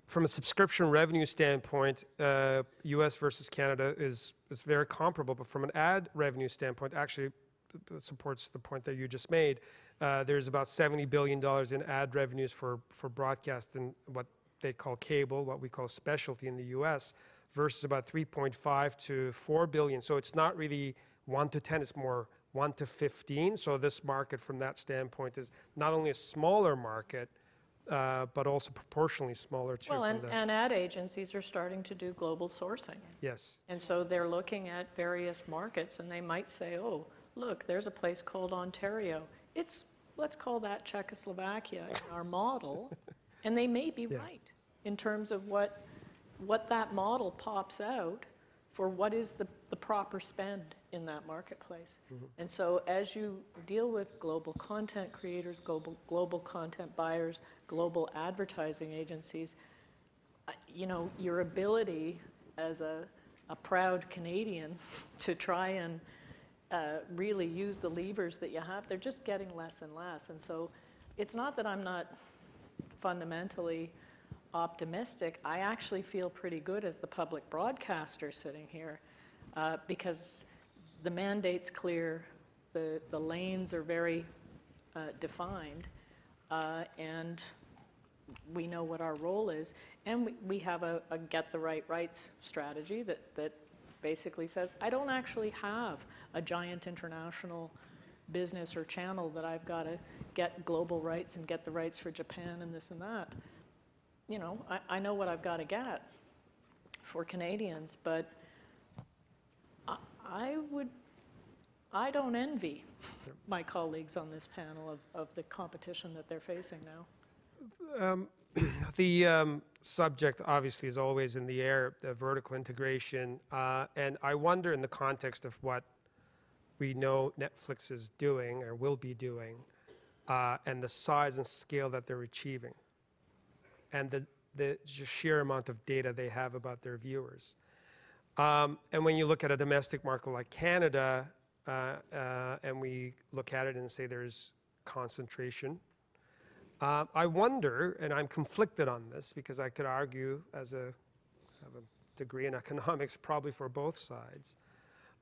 From a subscription revenue standpoint, uh, US versus Canada is, is very comparable, but from an ad revenue standpoint, actually uh, supports the point that you just made. Uh, There's about $70 billion in ad revenues for, broadcast and what they call cable, what we call specialty in the US, versus about 3.5 to 4 billion. So it's not really 1 to 10, it's more 1 to 15. So this market, from that standpoint, is not only a smaller market, uh, but also proportionally smaller too. Well, and, and ad agencies are starting to do global sourcing. yes, And so they're looking at various markets and they might say, oh, look, there's a place called Ontario. It's, let's call that Czechoslovakia in our model. *laughs* And they may be Yeah. right in terms of what, what that model pops out for what is the, the proper spend in that marketplace. And so as you deal with global content creators, global, global content buyers, global advertising agencies, uh, you know, your ability as a, a proud Canadian *laughs* to try and uh, really use the levers that you have, they're just getting less and less. And so it's not that I'm not fundamentally optimistic. I actually feel pretty good as the public broadcaster sitting here uh, because the mandate's clear, the, the lanes are very uh, defined, uh, and we know what our role is, and we, we have a, a get the right rights strategy that, that basically says, I don't actually have a giant international business or channel that I've got to get global rights and get the rights for Japan and this and that. You know, I, I know what I've got to get for Canadians, but I, would, I don't envy my colleagues on this panel of, of the competition that they're facing now. *clears throat* the um, subject obviously is always in the air, the vertical integration, uh, and I wonder in the context of what we know Netflix is doing or will be doing, uh, and the size and scale that they're achieving, and the the sheer amount of data they have about their viewers. Um, and when you look at a domestic market like Canada, uh, uh, and we look at it and say there's concentration, uh, I wonder, and I'm conflicted on this because I could argue, as a have a degree in *laughs* economics, probably for both sides.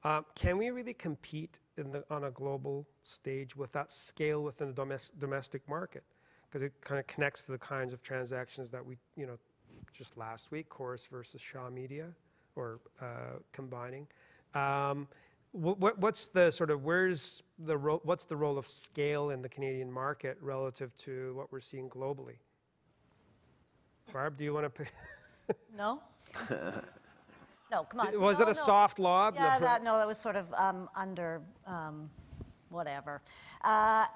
Uh, can we really compete in the, on a global stage with that scale within the domes- domestic market? Because it kind of connects to the kinds of transactions that we, you know, just last week, Corus versus Shaw Media, or uh, combining. Um, wh- wh- what's the sort of where's the ro- what's the role of scale in the Canadian market relative to what we're seeing globally? Barb, do you want to? *laughs* No? No, come on. Was No, that a no. soft lob? Yeah, *laughs* that, no, that was sort of um, under, um, whatever. Uh,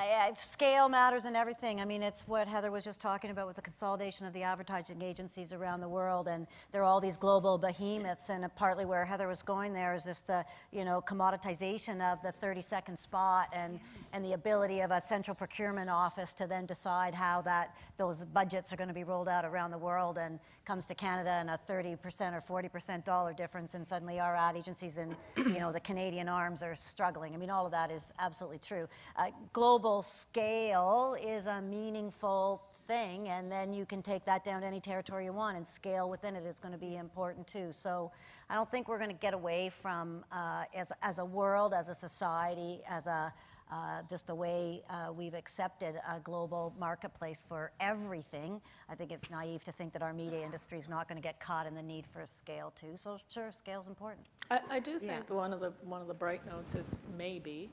I- I- Scale matters and everything. I mean, it's what Heather was just talking about with the consolidation of the advertising agencies around the world, and there are all these global behemoths, and partly where Heather was going there is just the, you know, commoditization of the 30-second spot and, and the ability of a central procurement office to then decide how that, those budgets are going to be rolled out around the world, and comes to Canada and a 30% or 40% dollar difference, and suddenly our ad agencies and, you know, the Canadian arms are struggling. I mean, all of that is absolutely true. Uh, Global scale is a meaningful thing, and then you can take that down to any territory you want, and scale within it is going to be important too. So I don't think we're going to get away from, uh, as, as a world, as a society, as a, uh, just the way uh, we've accepted a global marketplace for everything. I think it's naive to think that our media industry is not going to get caught in the need for scale too. So sure, scale is important. I, I do think Yeah. one of the, one of the bright notes is maybe,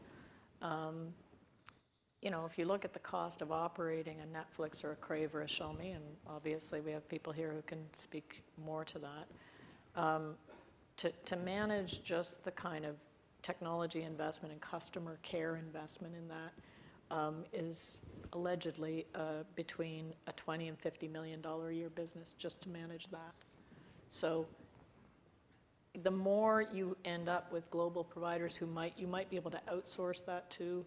um, you know, if you look at the cost of operating a Netflix or a Crave or a shomi, and obviously we have people here who can speak more to that, um, to, to manage just the kind of technology investment and customer care investment in that um, is allegedly uh, between a 20 and 50 million dollar a year business just to manage that. So the more you end up with global providers who might, you might be able to outsource that to,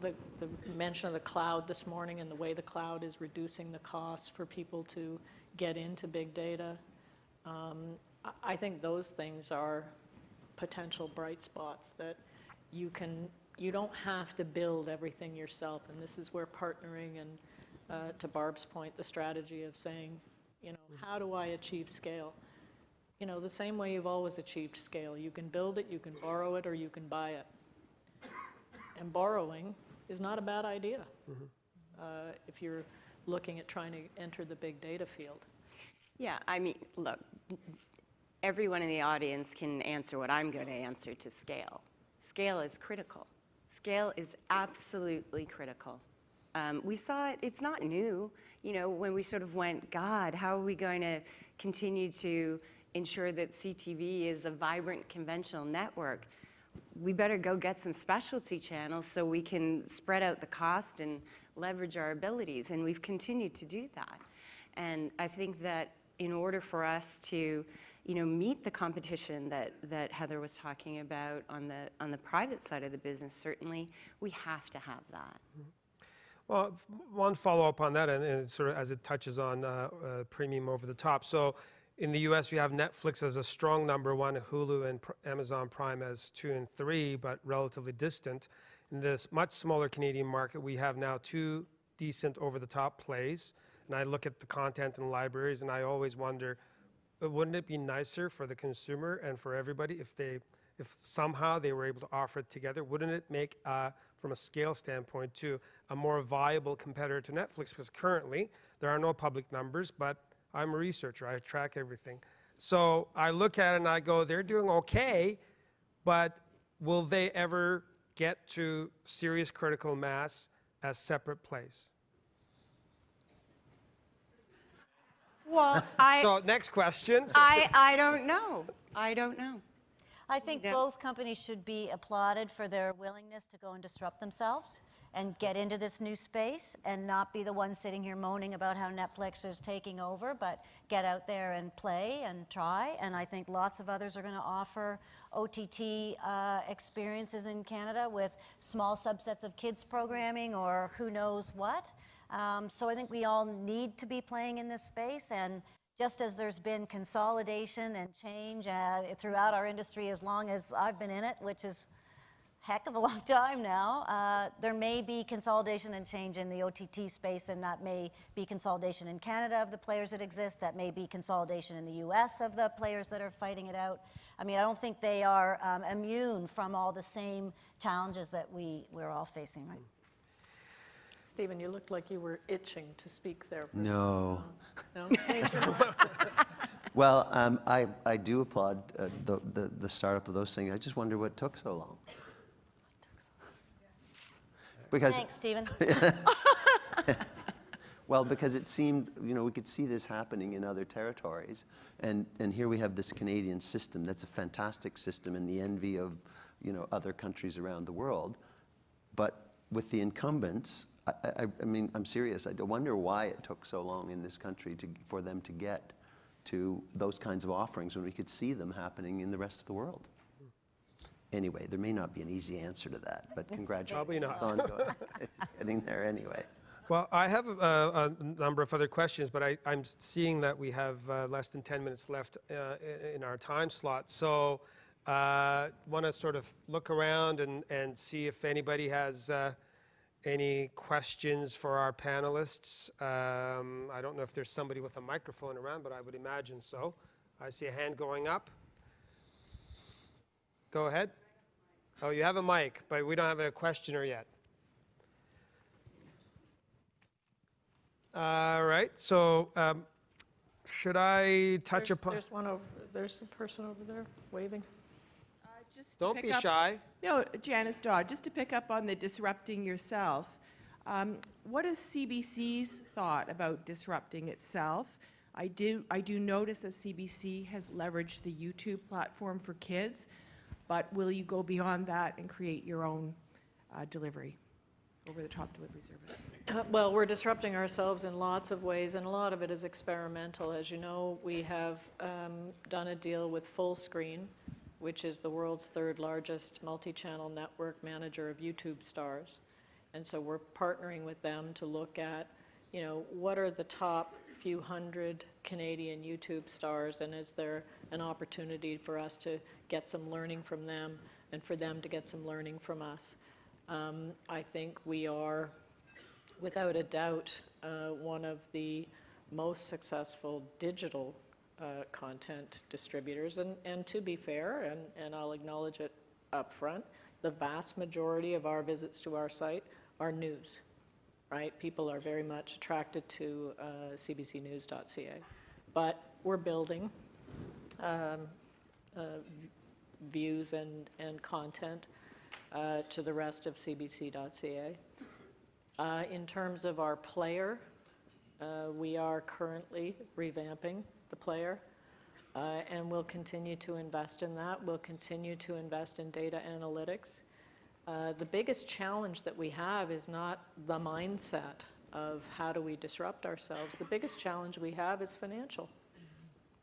the, the mention of the cloud this morning and the way the cloud is reducing the costs for people to get into big data. Um, I, I think those things are potential bright spots that you can, you don't have to build everything yourself. And this is where partnering and, uh, to Barb's point, the strategy of saying, you know, how do I achieve scale? you know, the same way you've always achieved scale. You can build it, you can borrow it, or you can buy it. And borrowing is not a bad idea uh, if you're looking at trying to enter the big data field. Yeah, I mean, look, everyone in the audience can answer what I'm going to answer to scale. Scale is critical. Scale is absolutely critical. Um, we saw it, it's not new, you know, when we sort of went, God, how are we going to continue to ensure that CTV is a vibrant conventional network? We better go get some specialty channels so we can spread out the cost and leverage our abilities. And we've continued to do that. And I think that in order for us to, you know, meet the competition that, that Heather was talking about on the, on the private side of the business, certainly, we have to have that. Well, one follow-up on that, and, and sort of as it touches on uh, uh, premium over the top. So, in the U.S., we have Netflix as a strong number one, Hulu and Amazon Prime as two and three, but relatively distant. In this much smaller Canadian market, we have now two decent over-the-top plays. And I look at the content in libraries, and I always wonder, uh, wouldn't it be nicer for the consumer and for everybody if they, if somehow they were able to offer it together? Wouldn't it make, uh, from a scale standpoint, too, a more viable competitor to Netflix? Because currently there are no public numbers, but I'm a researcher. I track everything. So I look at it and I go, they're doing okay, but will they ever get to serious critical mass as separate plays? Well, I, So next question. I, I don't know. I don't know. I think Yeah. both companies should be applauded for their willingness to go and disrupt themselves and get into this new space and not be the one sitting here moaning about how Netflix is taking over, but get out there and play and try. And I think lots of others are going to offer OTT uh, experiences in Canada with small subsets of kids programming or who knows what. Um, so I think we all need to be playing in this space and just as there's been consolidation and change uh, throughout our industry as long as I've been in it, which is heck of a *laughs* long time now, uh, there may be consolidation and change in the OTT space, and that may be consolidation in Canada of the players that exist. That may be consolidation in the U.S. of the players that are fighting it out. I mean, I don't think they are um, immune from all the same challenges that we we're all facing, right? Steven, you looked like you were itching to speak there. No. No? *laughs* Well, um, I, I do applaud uh, the, the, the startup of those things. I just wonder what took so long. Because, Thanks, Steven. *laughs* *laughs* well, because it seemed, you know, we could see this happening in other territories. And, and here we have this Canadian system that's a fantastic system and the envy of, you know, other countries around the world. But with the incumbents, I, I, I mean, I'm serious. I wonder why it took so long in this country to, for them to get to those kinds of offerings when we could see them happening in the rest of the world. Anyway, there may not be an easy answer to that, but congratulations. Probably not. It's. *laughs* Getting there anyway. Well, I have a, a number of other questions, but I, I'm seeing that we have uh, less than 10 minutes left uh, in our time slot. So, uh, want to sort of look around and, and see if anybody has uh, any questions for our panelists. Um, I don't know if there's somebody with a microphone around, but I would imagine so. I see a hand going up. Go ahead. Oh, you have a mic, but we don't have a questioner yet. All right, so um, should I touch There's- upon? There's one over, there's a person over there waving. Uh, Just to Don't pick be up- shy. No, Janice Dodd, just to pick up on the disrupting yourself, um, what is CBC's thought about disrupting itself? I do, I do notice that CBC has leveraged the YouTube platform for kids, but will you go beyond that and create your own uh, delivery, over-the-top delivery service? Uh, Well, we're disrupting ourselves in lots of ways, and a lot of it is experimental. As you know, we have um, done a deal with Fullscreen, which is the world's third largest multi-channel network manager of YouTube stars. And so we're partnering with them to look at, you know, what are the top few hundred Canadian YouTube stars, and is there an opportunity for us to get some learning from them and for them to get some learning from us? Um, I think we are without a doubt, uh, one of the most successful digital uh, content distributors. And, and to be fair, and, and I'll acknowledge it up front, the vast majority of our visits to our site are news, right? People are very much attracted to uh, cbcnews.ca. But we're building um, uh, views and, and content uh, to the rest of cbc.ca. Uh, In terms of our player, uh, we are currently revamping the player, uh, and we'll continue to invest in that. We'll continue to invest in data analytics. Uh, The biggest challenge that we have is not the mindset of how do we disrupt ourselves. The biggest challenge we have is financial.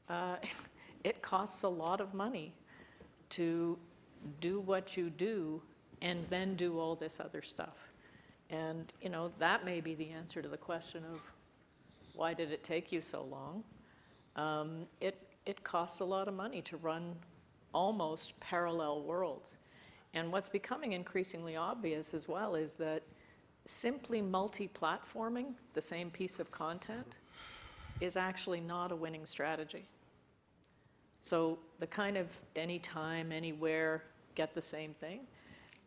Uh, *laughs* It costs a lot of money to do what you do and then do all this other stuff. And, you know, that may be the answer to the question of why did it take you so long? Um, it, it costs a lot of money to run almost parallel worlds. And what's becoming increasingly obvious as well is that simply multi-platforming the same piece of content is actually not a winning strategy. So the kind of anytime, anywhere, get the same thing,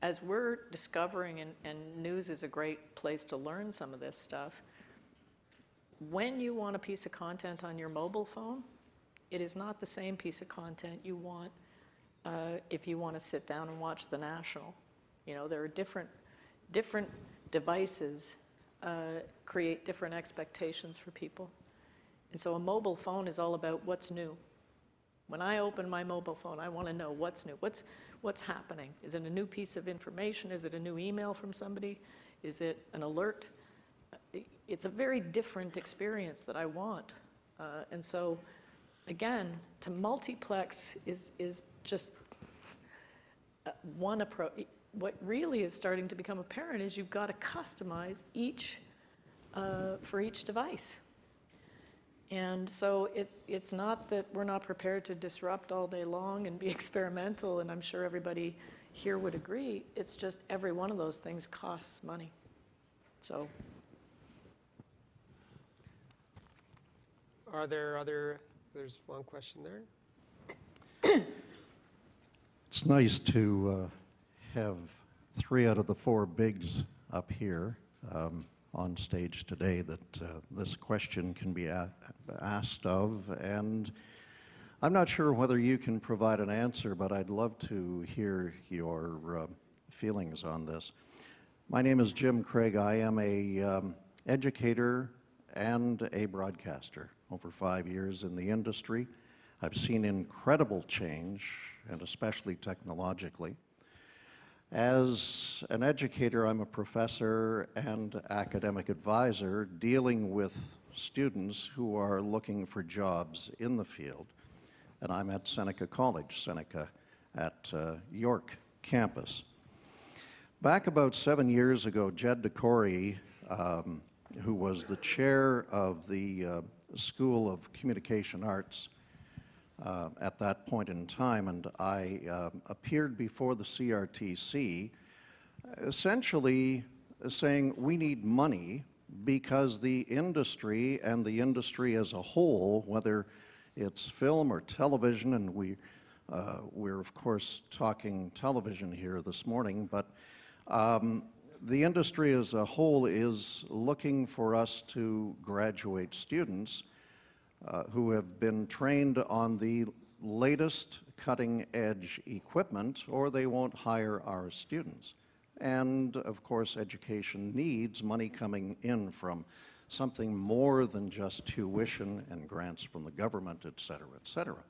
as we're discovering, and, and news is a great place to learn some of this stuff, when you want a piece of content on your mobile phone, it is not the same piece of content you want uh, if you want to sit down and watch The National. You know, there are different, different devices uh, create different expectations for people. And so a mobile phone is all about what's new. When I open my mobile phone, I want to know what's new, what's, what's happening. Is it a new piece of information? Is it a new email from somebody? Is it an alert? Uh, It's a very different experience that I want. Uh, and so, again, to multiplex is, is just uh, one approach. What really is starting to become apparent is you've got to customize each uh, for each device. And so it, it's not that we're not prepared to disrupt all day long and be *laughs* experimental, and I'm sure everybody here would agree. It's just every one of those things costs money. So, Are there other, there's one question there. *coughs* It's nice to uh, have three out of the four bigs up here um, on stage today that uh, this question can be asked of. And I'm not sure whether you can provide an answer, but I'd love to hear your uh, feelings on this. My name is Jim Craig. I am a um, educator and a broadcaster over five years in the industry. I've seen incredible change, and especially technologically. As an educator, I'm a professor and academic advisor dealing with students who are looking for jobs in the field. And I'm at Seneca College, Seneca at uh, York campus. Back about seven years ago, Jed DeCory, um, who was the chair of the uh, School of Communication Arts uh, at that point in time, and I uh, appeared before the CRTC, essentially saying we need money because the industry and the industry as a whole, whether it's film or television, and we, uh, we're of course talking television here this morning, but um, the industry as a whole is looking for us to graduate students uh, who have been trained on the latest cutting edge equipment, or they won't hire our students. And of course, education needs money coming in from something more than just tuition and grants from the government, et cetera, et cetera.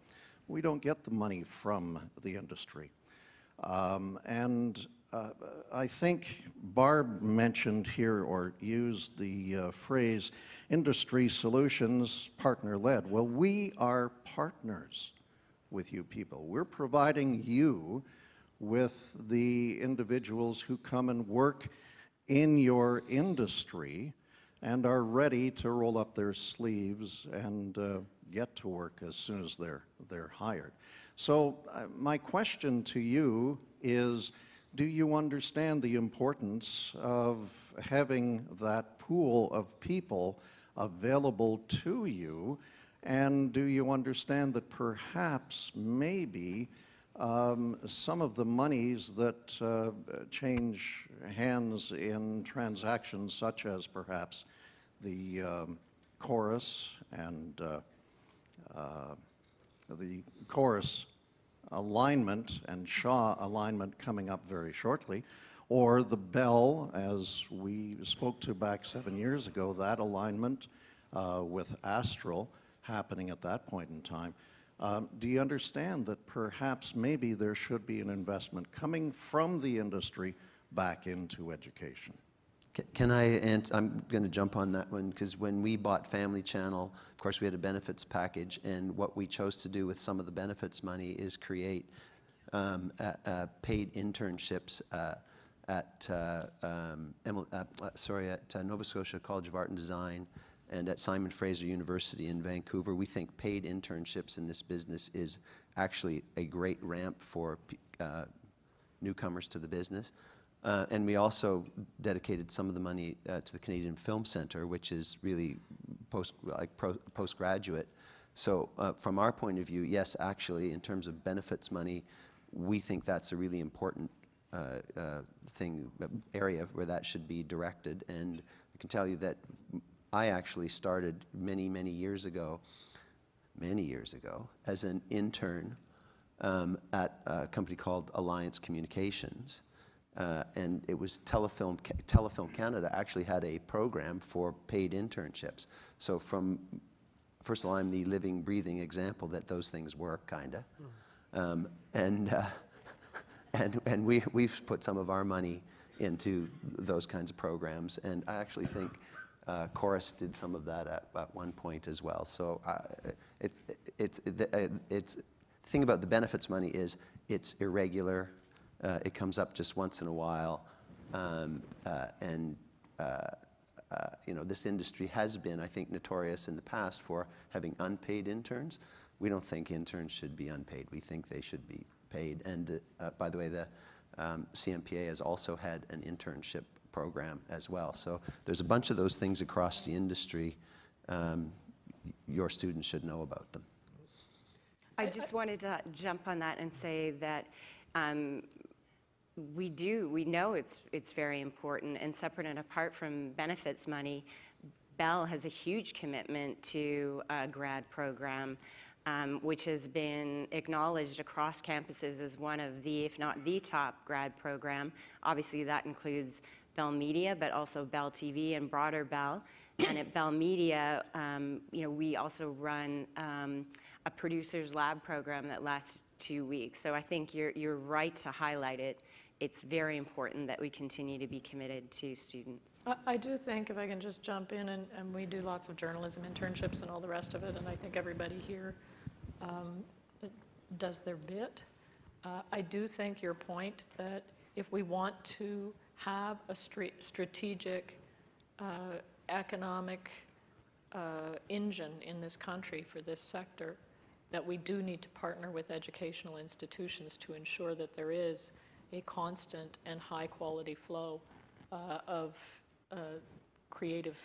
We don't get the money from the industry. Um, and uh, I think Barb mentioned here or used the uh, phrase industry solutions partner led. Well, we are partners with you people. We're providing you with the individuals who come and work in your industry and are ready to roll up their sleeves and uh, get to work as soon as they're, they're hired. So uh, my question to you is, do you understand the importance of having that pool of people available to you? And do you understand that perhaps, maybe, um, some of the monies that uh, change hands in transactions, such as perhaps the um, Corus and uh, uh, the Corus alignment and Shaw alignment coming up very shortly, or the Bell, as we spoke to back seven years ago, that alignment uh, with Astral happening at that point in time. Um, do you understand that perhaps maybe there should be an investment coming from the industry back into education? Ca- Can I, I'm going to jump on that one, because when we bought Family Channel, of course, we had a benefits package, and what we chose to do with some of the benefits money is create um, a- a paid internships uh, at, uh, um, uh, uh, sorry, at uh, Nova Scotia College of Art and Design and at Simon Fraser University in Vancouver. We think paid internships in this business is actually a great ramp for uh, newcomers to the business. Uh, and we also dedicated some of the money uh, to the Canadian Film Centre, which is really post like pro, postgraduate. So uh, from our point of view, yes, actually, in terms of benefits money, we think that's a really important uh, uh, thing uh, area where that should be directed. And I can tell you that I actually started many many years ago, many years ago, as an intern um, at a company called Alliance Communications. Uh, and it was Telefilm, Telefilm Canada actually had a program for paid internships. So from, first of all, I'm the living, breathing example that those things work, kinda. Um, and, uh, *laughs* and, and we, we've put some of our money into those kinds of programs. And I actually think uh, Corus did some of that at, at one point as well. So uh, it's, it's, the, uh, it's, the thing about the benefits money is it's irregular. Uh, it comes up just once in a while. Um, uh, and uh, you know, this industry has been, I think, notorious in the past for having unpaid interns. We don't think interns should be unpaid. We think they should be paid. And by the way, the um, CMPA has also had an internship program as well. So there's a bunch of those things across the industry. Um, your students should know about them. I just wanted to jump on that and say that um, we do, we know it's, it's very important, and separate and apart from benefits money, Bell has a huge commitment to a grad program, um, which has been acknowledged across campuses as one of the, if not the top grad program. Obviously, that includes Bell Media, but also Bell TV and broader Bell. And at Bell Media, um, you know, we also run um, a producers lab program that lasts two weeks. So I think you're, you're right to highlight it it's very important that we continue to be committed to students. I- do think, if I can just jump in, and, and we do lots of journalism internships and all the rest of it, and I think everybody here um, does their bit. Uh, I do think your point that if we want to have a strategic uh, economic uh, engine in this country for this sector, that we do need to partner with educational institutions to ensure that there is a constant and high-quality flow uh, of uh, creative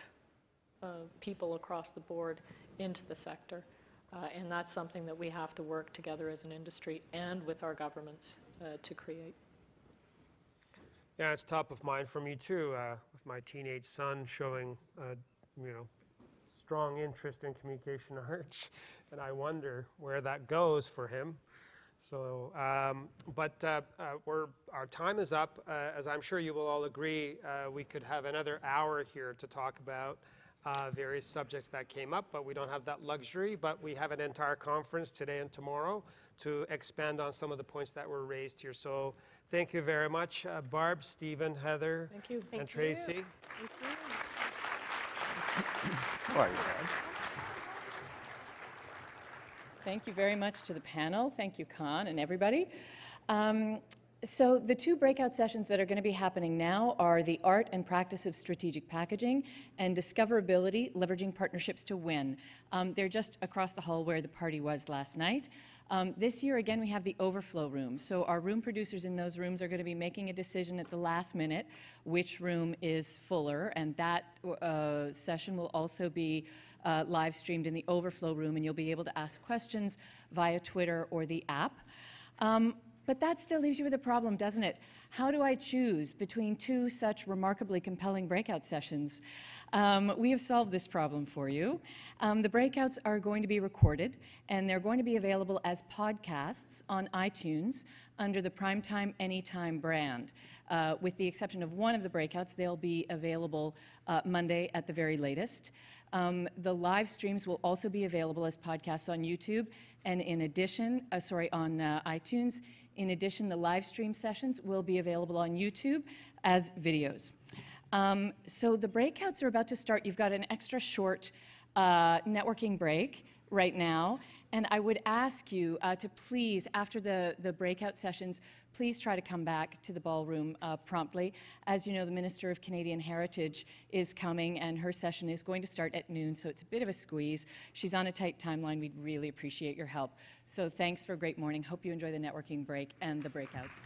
uh, people across the board into the sector. Uh, And that's something that we have to work together as an industry and with our governments uh, to create. Yeah, it's top of mind for me too, with my teenage son showing, you know, strong interest in communication *laughs* arts, and I wonder where that goes for him. So, um, but uh, uh, we're, our time is up. Uh, as I'm sure you will all agree, uh, we could have another hour here to talk about uh, various subjects that came up, but we don't have that luxury. But we have an entire conference today and tomorrow to expand on some of the points that were raised here. So, thank you very much, uh, Barb, Steven, Heather, Thank you. and Tracey. How are you, Dad? Thank you very much to the panel. Thank you, Kaan, and everybody. Um, so the two breakout sessions that are going to be happening now are the art and practice of strategic packaging and discoverability, leveraging partnerships to win. Um, they're just across the hall where the party was last night. Um, this year, again, we have the overflow room. So our room producers in those rooms are going to be making a decision at the last minute which room is fuller, and that uh, session will also be uh, live streamed in the overflow room, and you'll be able to ask questions via Twitter or the app. Um, but that still leaves you with a problem, doesn't it? How do I choose between two such remarkably compelling breakout sessions? Um, we have solved this problem for you. Um, the breakouts are going to be recorded, and they're going to be available as podcasts on iTunes under the Primetime Anytime brand. Uh, with the exception of one of the breakouts, they'll be available uh, Monday at the very latest. Um, the live streams will also be available as podcasts on YouTube, and in addition, uh, sorry, on uh, iTunes. In addition, the live stream sessions will be available on YouTube as videos. Um, so the breakouts are about to start. You've got an extra short uh, networking break right now, and I would ask you uh, to please, after the, the breakout sessions, please try to come back to the ballroom uh, promptly. As you know, the Minister of Canadian Heritage is coming, and her session is going to start at noon, so it's a bit of a squeeze. She's on a tight timeline. We'd really appreciate your help. So thanks for a great morning. Hope you enjoy the networking break and the breakouts.